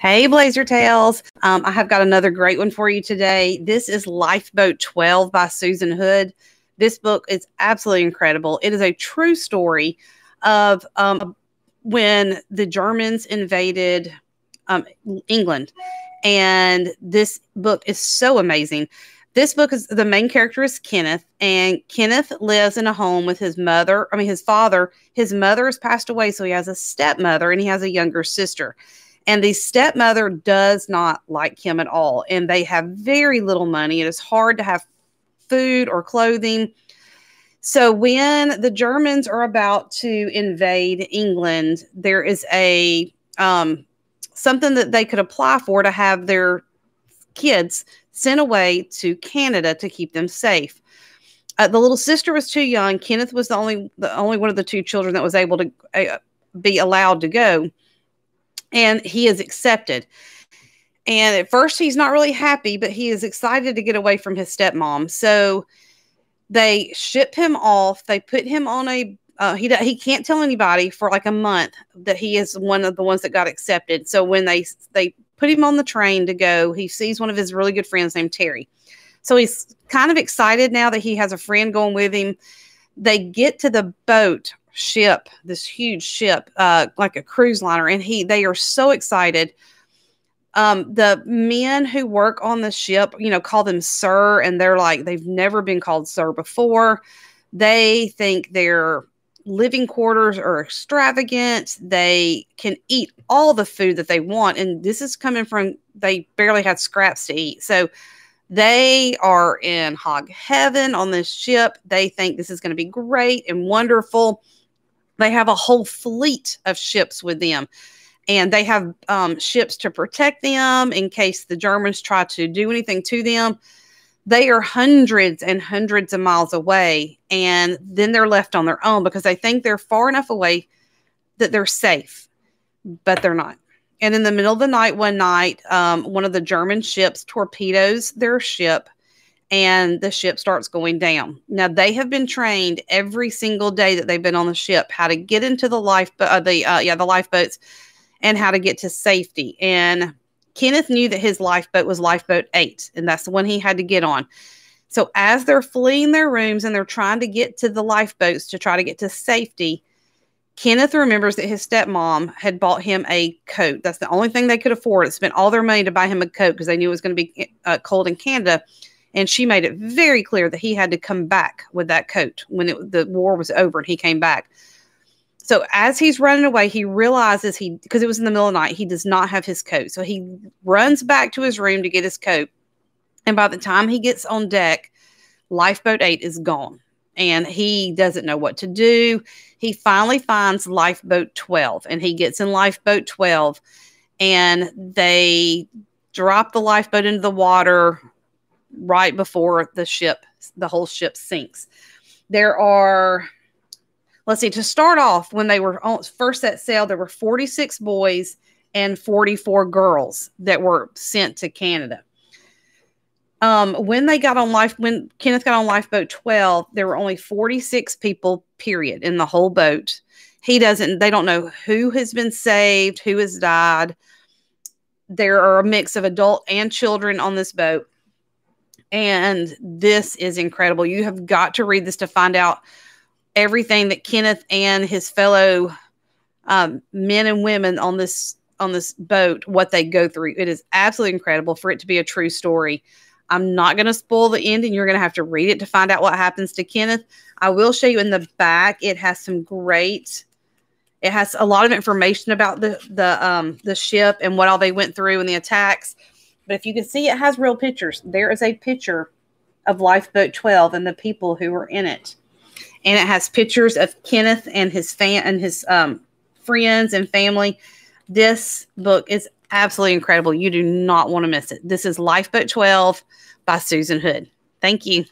Hey, Blazer Tales. Um, I have got another great one for you today. This is Lifeboat 12 by Susan Hood. This book is absolutely incredible. It is a true story of um, when the Germans invaded um, England. And this book is so amazing. This book is the main character is Kenneth, and Kenneth lives in a home with his mother. I mean, his father. His mother has passed away, so he has a stepmother and he has a younger sister. And the stepmother does not like him at all. And they have very little money. It is hard to have food or clothing. So when the Germans are about to invade England, there is a um, something that they could apply for to have their kids sent away to Canada to keep them safe. Uh, the little sister was too young. Kenneth was the only the only one of the two children that was able to uh, be allowed to go, and he is accepted. And at first, he's not really happy, but he is excited to get away from his stepmom. So they ship him off. They put him on a uh, he he can't tell anybody for like a month that he is one of the ones that got accepted. So when they they put him on the train to go. He sees one of his really good friends named Terry. So he's kind of excited now that he has a friend going with him. They get to the boat ship, this huge ship, uh, like a cruise liner, and he they are so excited. Um, the men who work on the ship, you know, call them sir, and they're like they've never been called sir before. They think they're living quarters are extravagant. They can eat all the food that they want. And this is coming from, they barely had scraps to eat. So they are in hog heaven on this ship. They think this is going to be great and wonderful. They have a whole fleet of ships with them. And they have um, ships to protect them in case the Germans try to do anything to them they are hundreds and hundreds of miles away and then they're left on their own because they think they're far enough away that they're safe but they're not and in the middle of the night one night um, one of the german ships torpedoes their ship and the ship starts going down now they have been trained every single day that they've been on the ship how to get into the life uh, the uh, yeah the lifeboats and how to get to safety and Kenneth knew that his lifeboat was lifeboat eight, and that's the one he had to get on. So as they're fleeing their rooms and they're trying to get to the lifeboats to try to get to safety, Kenneth remembers that his stepmom had bought him a coat. That's the only thing they could afford. It spent all their money to buy him a coat because they knew it was going to be uh, cold in Canada. And she made it very clear that he had to come back with that coat when it, the war was over and he came back. So as he's running away, he realizes he because it was in the middle of the night, he does not have his coat. So he runs back to his room to get his coat. And by the time he gets on deck, lifeboat 8 is gone. And he doesn't know what to do. He finally finds lifeboat 12 and he gets in lifeboat 12 and they drop the lifeboat into the water right before the ship, the whole ship sinks. There are let's see, to start off, when they were on, first set sail, there were 46 boys and 44 girls that were sent to Canada. Um, when they got on life, when Kenneth got on lifeboat 12, there were only 46 people, period, in the whole boat. He doesn't, they don't know who has been saved, who has died. There are a mix of adult and children on this boat. And this is incredible. You have got to read this to find out everything that Kenneth and his fellow um, men and women on this on this boat what they go through. It is absolutely incredible for it to be a true story. I'm not going to spoil the ending. You're going to have to read it to find out what happens to Kenneth. I will show you in the back. It has some great. It has a lot of information about the the um the ship and what all they went through and the attacks. But if you can see, it has real pictures. There is a picture of Lifeboat 12 and the people who were in it and it has pictures of Kenneth and his fan and his um, friends and family. This book is absolutely incredible. You do not want to miss it. This is Lifeboat 12 by Susan Hood. Thank you.